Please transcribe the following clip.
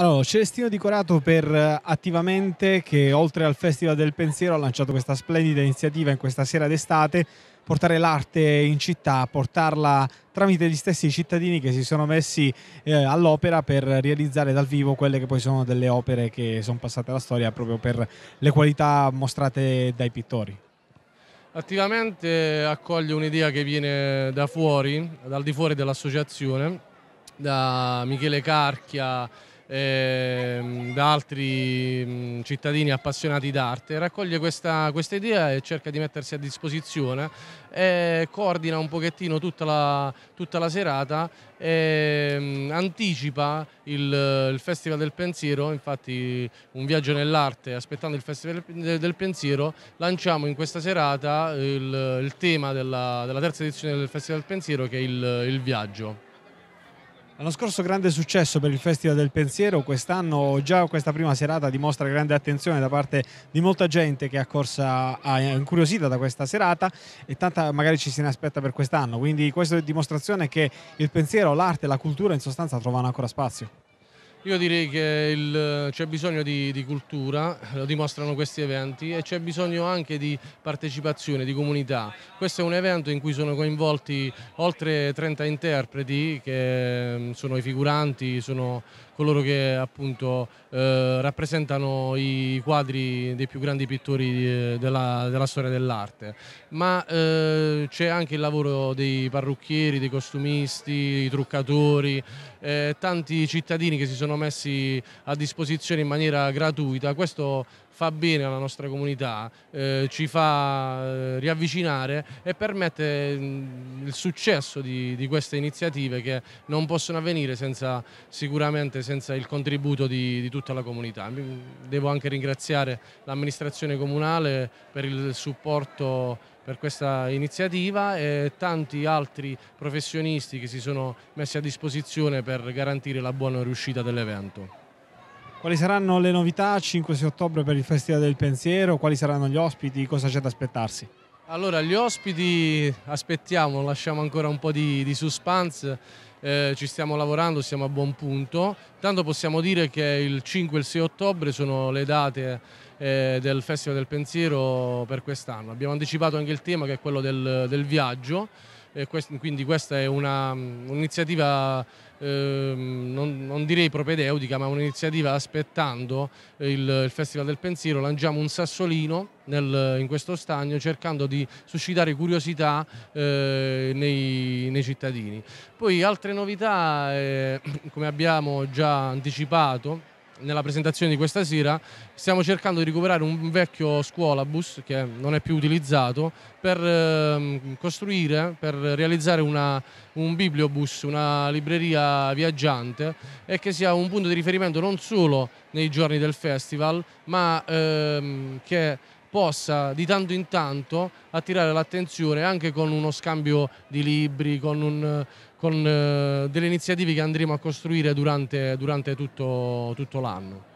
Allora, Celestino di Corato per eh, Attivamente che oltre al Festival del Pensiero ha lanciato questa splendida iniziativa in questa sera d'estate, portare l'arte in città, portarla tramite gli stessi cittadini che si sono messi eh, all'opera per realizzare dal vivo quelle che poi sono delle opere che sono passate alla storia proprio per le qualità mostrate dai pittori. Attivamente accoglie un'idea che viene da fuori, dal di fuori dell'associazione, da Michele Carchia, eh, da altri mh, cittadini appassionati d'arte, raccoglie questa, questa, idea e cerca di mettersi a disposizione e coordina un pochettino tutta la, tutta la serata e mh, anticipa il, il, Festival del Pensiero, infatti un viaggio nell'arte aspettando il Festival del, del Pensiero, lanciamo in questa serata il, il tema della, della, terza edizione del Festival del Pensiero che è il, il viaggio. L'anno scorso grande successo per il Festival del Pensiero, quest'anno già questa prima serata dimostra grande attenzione da parte di molta gente che è accorsa, incuriosita da questa serata e tanta magari ci se ne aspetta per quest'anno, quindi questa è dimostrazione che il pensiero, l'arte e la cultura in sostanza trovano ancora spazio. Io direi che c'è bisogno di, di, cultura, lo dimostrano questi eventi, e c'è bisogno anche di partecipazione, di comunità. Questo è un evento in cui sono coinvolti oltre 30 interpreti che mm, sono i figuranti, sono coloro che appunto eh, rappresentano i quadri dei più grandi pittori eh, della, della storia dell'arte, ma eh, c'è anche il lavoro dei parrucchieri, dei costumisti, i truccatori, eh, tanti cittadini che si sono messi a disposizione in maniera gratuita. Questo fa bene alla nostra comunità, eh, ci fa eh, riavvicinare e permette mh, il successo di, di, queste iniziative che non possono avvenire senza, sicuramente senza il contributo di, di tutta la comunità. Devo anche ringraziare l'amministrazione comunale per il supporto per questa iniziativa e tanti altri professionisti che si sono messi a disposizione per garantire la buona riuscita dell'evento. Quali saranno le novità 5-6 ottobre per il Festival del Pensiero? Quali saranno gli ospiti? Cosa c'è da aspettarsi? Allora, gli ospiti aspettiamo, lasciamo ancora un po' di, di suspense, eh, ci stiamo lavorando, siamo a buon punto. Tanto possiamo dire che il 5 e il 6 ottobre sono le date eh, del Festival del Pensiero per quest'anno. Abbiamo anticipato anche il tema che è quello del, del viaggio quest quindi questa è un'iniziativa eh, non, non, direi propedeutica ma un'iniziativa aspettando il, il, Festival del Pensiero. Lanciamo un sassolino nel, in questo stagno cercando di suscitare curiosità eh, nei, nei, cittadini. Poi altre novità eh, come abbiamo già anticipato nella presentazione di questa sera stiamo cercando di recuperare un vecchio scuolabus che non è più utilizzato per eh, costruire, per realizzare una, un bibliobus, una libreria viaggiante e che sia un punto di riferimento non solo nei giorni del festival ma ehm, che possa di tanto in tanto attirare l'attenzione anche con uno scambio di libri, con, un, con eh, delle iniziative che andremo a costruire durante, durante tutto, tutto l'anno.